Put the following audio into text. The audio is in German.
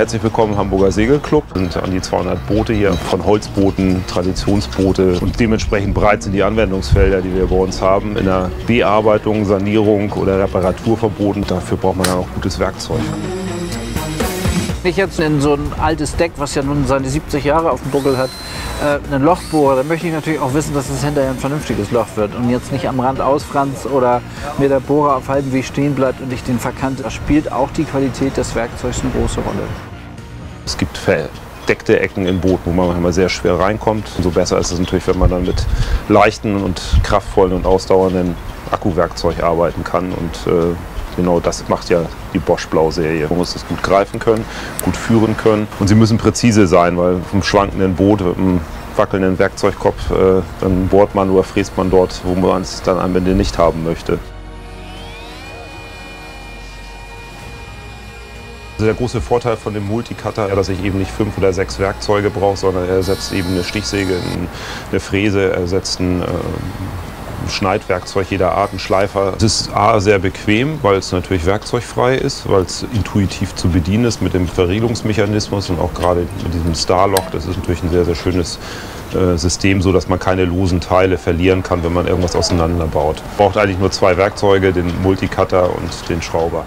Herzlich willkommen Hamburger Segelclub. Sind an die 200 Boote hier, von Holzbooten, Traditionsboote und dementsprechend breit sind die Anwendungsfelder, die wir bei uns haben. In der Bearbeitung, Sanierung oder Reparatur verboten. Dafür braucht man dann auch gutes Werkzeug. Wenn ich jetzt in so ein altes Deck, was ja nun seine 70 Jahre auf dem Buckel hat, äh, ein Loch bohre, dann möchte ich natürlich auch wissen, dass es hinterher ein vernünftiges Loch wird und jetzt nicht am Rand ausfranst oder mir der Bohrer auf halbem Weg stehen bleibt und ich den verkante. Da spielt auch die Qualität des Werkzeugs eine große Rolle. Es gibt verdeckte Ecken im Boot, wo man manchmal sehr schwer reinkommt. Umso besser ist es natürlich, wenn man dann mit leichten und kraftvollen und ausdauernden Akkuwerkzeug arbeiten kann und äh, Genau das macht ja die Bosch Blau-Serie. Man muss es gut greifen können, gut führen können und sie müssen präzise sein, weil vom schwankenden Boot, mit einem wackelnden Werkzeugkopf, äh, dann bohrt man oder fräst man dort, wo man es dann am Ende nicht haben möchte. Also der große Vorteil von dem Multicutter, ist, dass ich eben nicht fünf oder sechs Werkzeuge brauche, sondern er ersetzt eben eine Stichsäge, eine Fräse, er ersetzt ein äh, Schneidwerkzeug jeder Art, ein Schleifer. Es ist A, sehr bequem, weil es natürlich werkzeugfrei ist, weil es intuitiv zu bedienen ist mit dem Verriegelungsmechanismus und auch gerade mit diesem Starlock. Das ist natürlich ein sehr, sehr schönes äh, System, so dass man keine losen Teile verlieren kann, wenn man irgendwas auseinanderbaut. Braucht eigentlich nur zwei Werkzeuge, den Multicutter und den Schrauber.